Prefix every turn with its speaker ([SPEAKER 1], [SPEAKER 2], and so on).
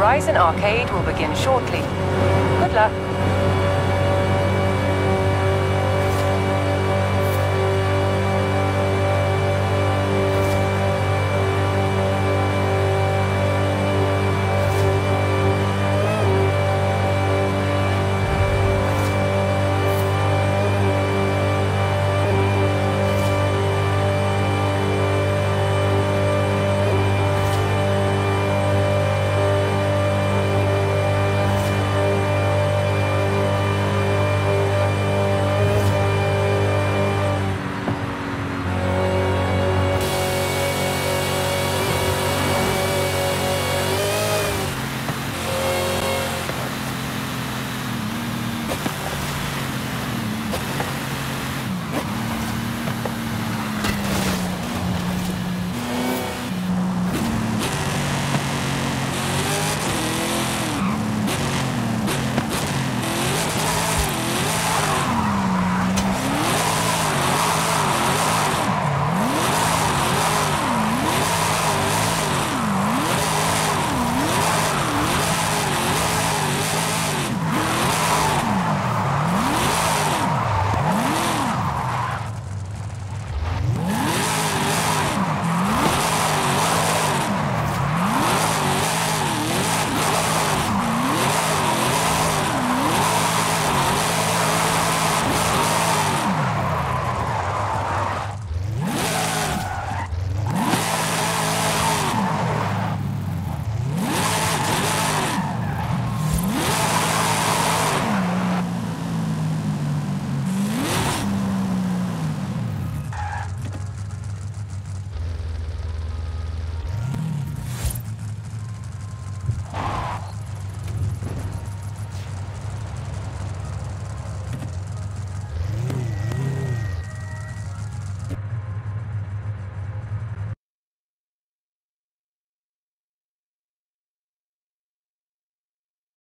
[SPEAKER 1] Horizon Arcade will begin shortly. Good luck.